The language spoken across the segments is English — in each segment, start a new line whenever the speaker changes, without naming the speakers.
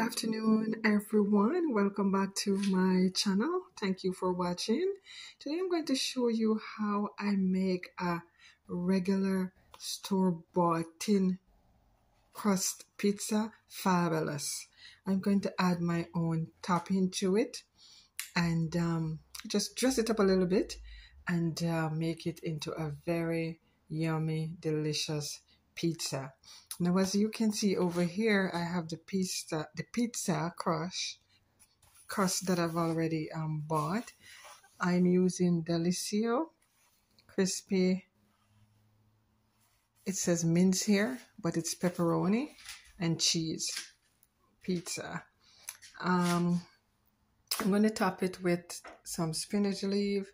afternoon everyone. Welcome back to my channel. Thank you for watching. Today i'm going to show you how i make a regular store-bought tin crust pizza fabulous. I'm going to add my own topping to it and um, just dress it up a little bit and uh, make it into a very yummy delicious pizza now, as you can see over here, I have the pizza, the pizza crust, crust that I've already um, bought. I'm using Delissio crispy. It says mince here, but it's pepperoni and cheese pizza. Um, I'm going to top it with some spinach leaf,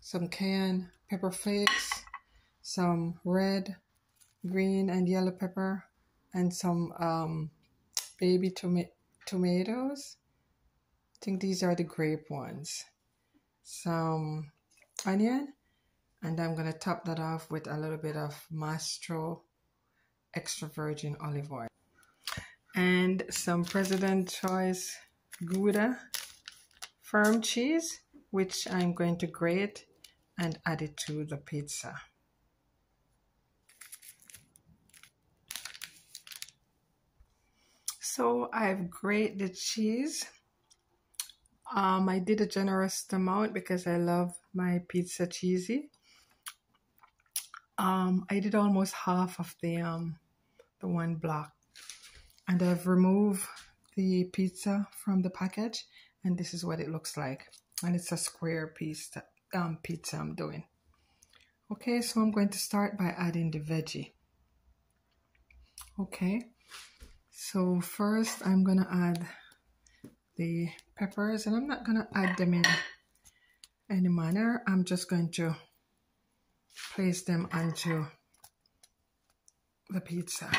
some cayenne pepper flakes, some red green and yellow pepper, and some um, baby toma- tomatoes. I think these are the grape ones. Some onion, and I'm going to top that off with a little bit of Mastro extra virgin olive oil and some President Choice Gouda firm cheese, which I'm going to grate and add it to the pizza. So I've grated the cheese. Um, I did a generous amount because I love my pizza cheesy. Um, I did almost half of the um, the one block, and I've removed the pizza from the package, and this is what it looks like. And it's a square piece that, um, pizza I'm doing. Okay, so I'm going to start by adding the veggie. Okay, so first I'm gonna add the peppers and I'm not gonna add them in any manner. I'm just going to place them onto the pizza.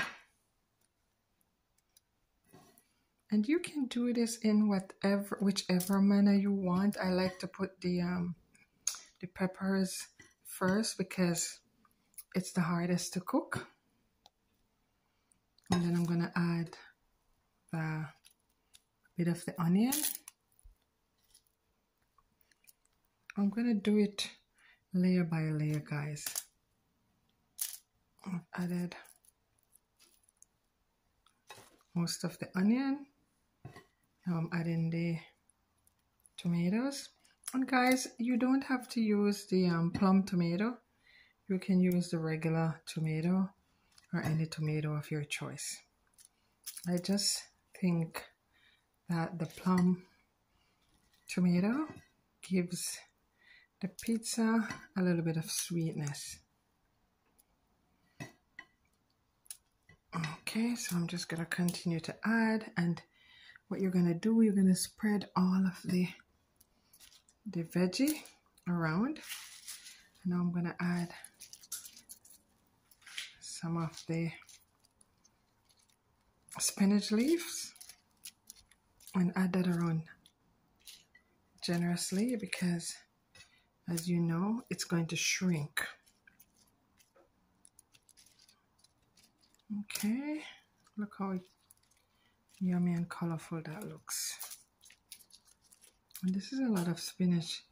And you can do this in whatever, whichever manner you want. I like to put the um, the peppers first because it's the hardest to cook. And then I'm to add bit of the onion. I'm going to do it layer by layer, guys. I've added most of the onion. Now I'm adding the tomatoes. And guys, you don't have to use the um, plum tomato. You can use the regular tomato or any tomato of your choice. I just think that the plum tomato gives the pizza a little bit of sweetness. Okay, so I'm just gonna continue to add and what you're gonna do, you're gonna spread all of the the veggie around. Now I'm gonna add some of the spinach leaves and add that around generously because as you know it's going to shrink okay look how yummy and colorful that looks and this is a lot of spinach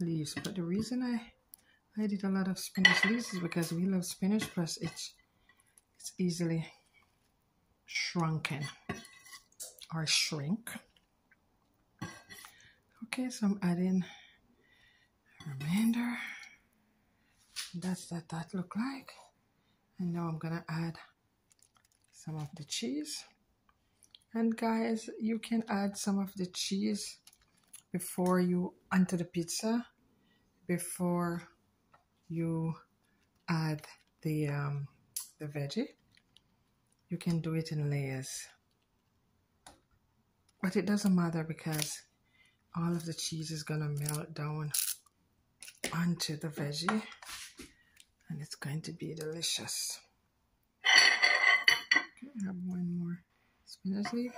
leaves but the reason I I did a lot of spinach leaves is because we love spinach plus it's it's easily shrunken or shrink. Okay, so I'm adding remainder. That's that that look like. And now I'm gonna add some of the cheese. And guys, you can add some of the cheese before you onto the pizza before you add the um, the veggie. You can do it in layers. But it doesn't matter because all of the cheese is going to melt down onto the veggie and it's going to be delicious. Okay, I have one more spinach leaf.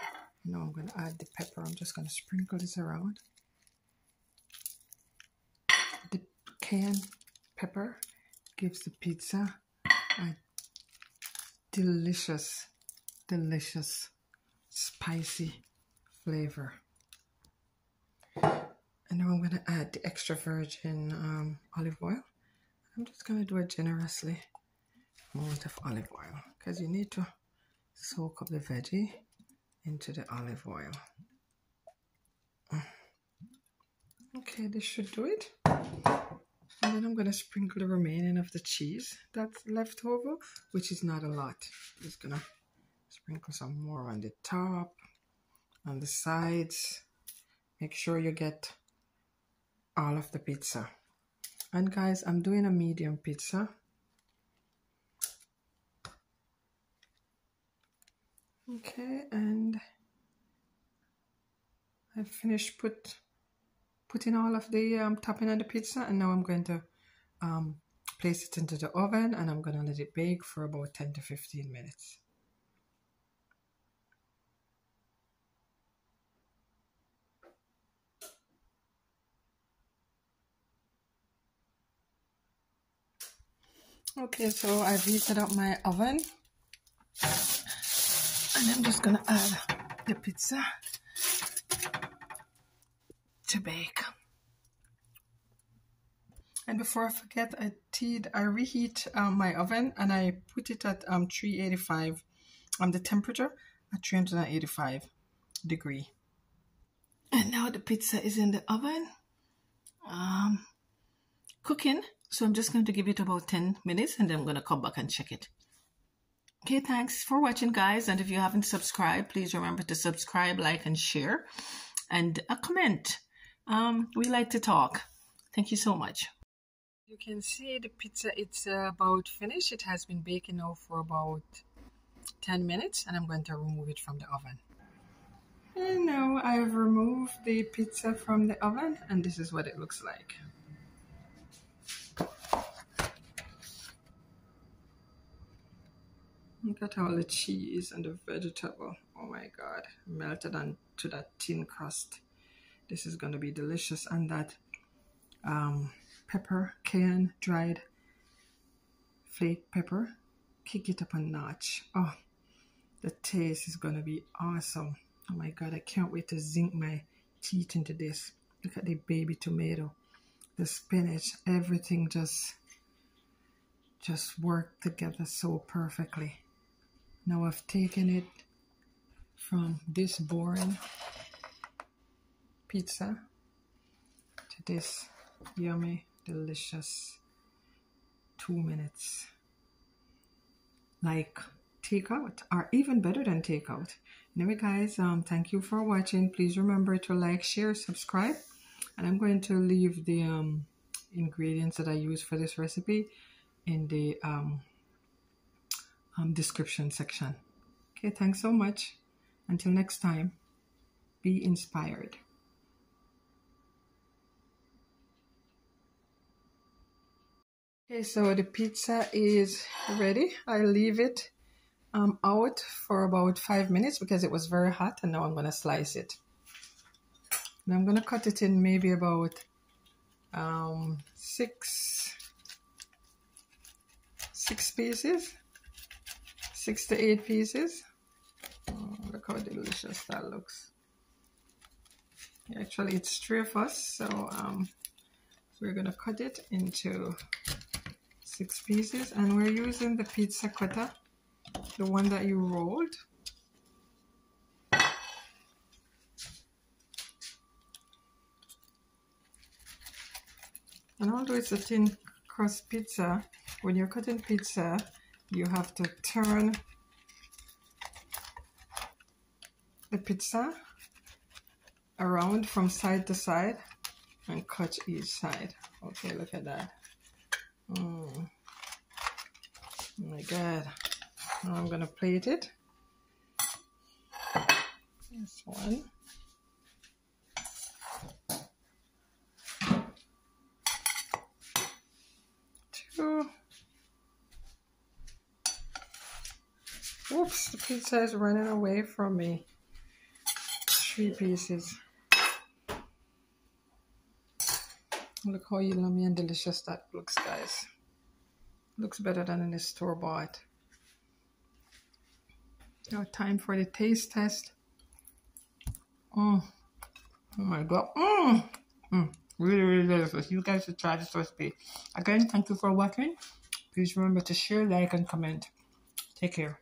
Now I'm going to add the pepper. I'm just going to sprinkle this around. The cayenne pepper gives the pizza a delicious, delicious spicy flavor. And now I'm the extra virgin um, olive oil. I'm just going to do it generously amount of olive oil because you need to soak up the veggie into the olive oil. Okay, this should do it. And then I'm going to sprinkle the remaining of the cheese that's left over, which is not a lot. Just going to sprinkle some more on the top, on the sides. Make sure you get all of the pizza. And guys, I'm doing a medium pizza. Okay, and I finished put putting all of the um, topping on the pizza and now I'm going to um, place it into the oven and I'm going to let it bake for about 10 to 15 minutes. Okay, so I've heated up my oven and I'm just gonna add the pizza to bake. And before I forget, I teed, I reheat um, my oven and I put it at um, 385, um, the temperature at 385 degree. And now the pizza is in the oven, um, cooking so I'm just going to give it about 10 minutes and then I'm going to come back and check it. Okay, thanks for watching, guys. And if you haven't subscribed, please remember to subscribe, like, and share, and a comment. Um, we like to talk. Thank you so much. You can see the pizza, it's uh, about finished. It has been baking now for about 10 minutes, and I'm going to remove it from the oven. And now I've removed the pizza from the oven, and this is what it looks like. Look at all the cheese and the vegetable. Oh my god, melted onto that thin crust. This is gonna be delicious. And that um, pepper, cayenne, dried flake pepper, kick it up a notch. Oh, the taste is gonna be awesome. Oh my god, I can't wait to sink my teeth into this. Look at the baby tomato, the spinach, everything just just worked together so perfectly. Now I've taken it from this boring pizza to this yummy, delicious two minutes. Like takeout or even better than takeout. Anyway guys, um, thank you for watching. Please remember to like, share, subscribe. And I'm going to leave the um, ingredients that I use for this recipe in the um, um, description section. Okay, thanks so much. Until next time, be inspired. Okay, so the pizza is ready. I leave it um, out for about five minutes because it was very hot and now I'm going to slice it. And I'm going to cut it in maybe about um, six, six pieces six to eight pieces. Oh, look how delicious that looks. Actually, it's three of us, so um, we're gonna cut it into six pieces, and we're using the pizza cutter, the one that you rolled. And although it's a thin crust pizza, when you're cutting pizza, you have to turn the pizza around from side to side and cut each side. Okay, look at that. Mm. Oh my god. Now I'm gonna plate it. This one. Two. Oops, the pizza is running away from me. Three pieces. Look how yummy and delicious that looks, guys. Looks better than in the store-bought. Now time for the taste test. Mm. Oh my god. Mm. Mm. Really, really delicious. You guys should try this recipe. Again, thank you for watching. Please remember to share, like, and comment. Take care.